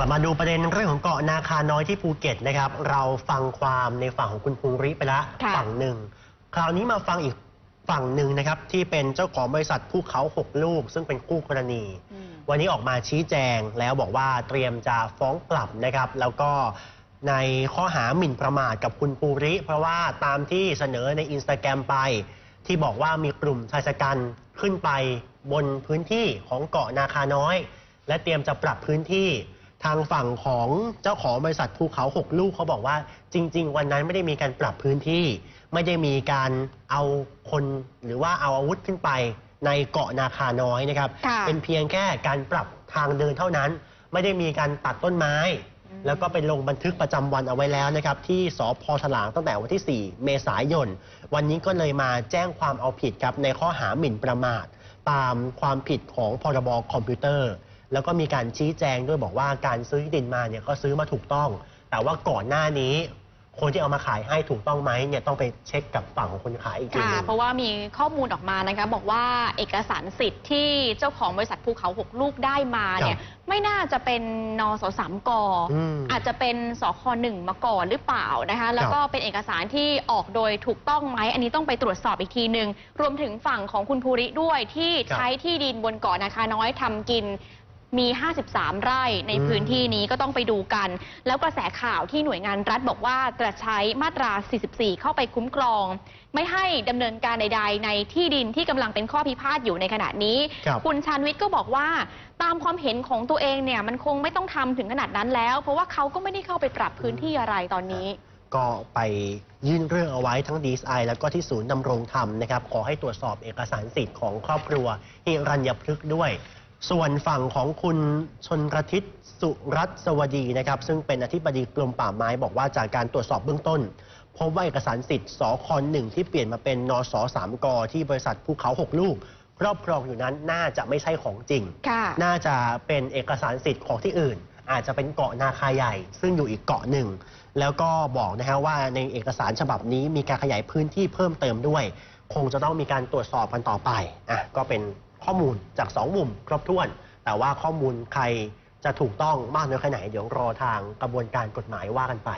ลับมาดูประเด็นเรื่องของเกาะนาคาน้อยที่ภูเก็ตนะครับ เราฟังความในฝั่งของคุณภูริไปละค่ะ ฝั่งหนึ่ง คราวนี้มาฟังอีกฝั่งหนึ่งนะครับ ที่เป็นเจ้าของบริษัทภูเขาหกลูก ซึ่งเป็นคู่กรณี อืม วันนี้ออกมาชี้แจงแล้วบอกว่าเตรียมจะฟ้องกลับนะครับ แล้วก็ในข้อหาหมิ่นประมาทกับคุณภูริ เพราะว่าตามที่เสนอในอินสตาแกรมไป ที่บอกว่ามีกลุ่มชายชะกันขึ้นไปบนพื้นที่ของเกาะนาคาน้อย และเตรียมจะปรับพื้นที่ ทางฝั่งของเจ้าของบริษัทภูเขาหกลูกเขาบอกว่าจริง ๆ วันนั้นไม่ได้มีการปรับพื้นที่ ไม่ได้มีการเอาคนหรือว่าเอาอาวุธขึ้นไปในเกาะนาคาน้อยนะครับ ค่ะเป็นเพียงแค่การปรับทางเดินเท่านั้น ไม่ได้มีการตัดต้นไม้ อืม แล้วก็ไปลงบันทึกประจำวันเอาไว้แล้วนะครับ ที่สพถลางตั้งแต่วันที่ 4 เมษายน วันนี้ก็เลยมาแจ้งความเอาผิดครับในข้อหาหมิ่นประมาท ตามความผิดของพรบคอมพิวเตอร์ แล้วก็มีการชี้แจงด้วยบอกว่าการซื้อที่ดินมาเนี่ยก็ซื้อมาถูกต้อง แต่ว่าก่อนหน้านี้ คนที่เอามาขายให้ถูกต้องไหมเนี่ยต้องไปเช็คกับฝั่งของคนขายอีกทีค่ะหนึง เพราะว่ามีข้อมูลออกมานะคะ บอกว่าเอกสารสิทธิ์ที่เจ้าของบริษัทภูเขาหกลูกได้มาเนี่ย ไม่น่าจะเป็นนสสามกอืมอาจจะเป็นสคหนึ่งมาก่อนหรือเปล่านะคะ แล้วก็เป็นเอกสารที่ออกโดยถูกต้องไหม อันนี้ต้องไปตรวจสอบอีกทีหนึ่งรวมถึงฝั่งของคุณภูริด้วยที่ครับ ใช้ที่ดินบนเกาะนาคาน้อยทำกิน มี 53 ไร่ในอืมพื้นที่นี้ก็ต้องไปดูกัน แล้วกระแสข่าวที่หน่วยงานรัฐบอกว่าจะใช้มาตรา 44 เข้าไปคุ้มครอง ไม่ให้ดำเนินการใด ๆ ในที่ดินที่กำลังเป็นข้อพิพาทอยู่ในขณะนี้ครับคุณชาญวิทย์ก็บอกว่าตามความเห็นของตัวเองเนี่ยมันคงไม่ต้องทำถึงขนาดนั้นแล้ว เพราะว่าเขาก็ไม่ได้เข้าไปปรับพื้นที่อะไรตอนนี้ ก็ไปยื่นเรื่องเอาไว้ทั้ง DSI แล้วก็ที่ศูนย์ดำรงธรรมนะครับขอให้ตรวจสอบเอกสารสิทธิ์ของครอบครัวฮิรัญญพฤกษ์ด้วย ส่วนฝั่งของคุณชนกทิศสุรัตน์สวดีนะครับ ซึ่งเป็นอธิบดีกรมป่าไม้บอกว่าจากการตรวจสอบเบื้องต้น พบว่าเอกสารสิทธิ์สคหนึ่งที่เปลี่ยนมาเป็นนสสามกที่บริษัทภูเขาหกลูกครอบครองอยู่นั้นน่าจะไม่ใช่ของจริงค่ะน่าจะเป็นเอกสารสิทธิ์ของที่อื่น อาจจะเป็นเกาะนาคาใหญ่ ซึ่งอยู่อีกเกาะหนึ่ง แล้วก็บอกนะฮะว่าในเอกสารฉบับนี้มีการขยายพื้นที่เพิ่มเติมด้วย คงจะต้องมีการตรวจสอบกันต่อไปอะก็เป็น ข้อมูลจากสองมุมครบถ้วน แต่ว่าข้อมูลใครจะถูกต้องมากน้อยแค่ไหน เดี๋ยวรอทางกระบวนการกฎหมายว่ากันไป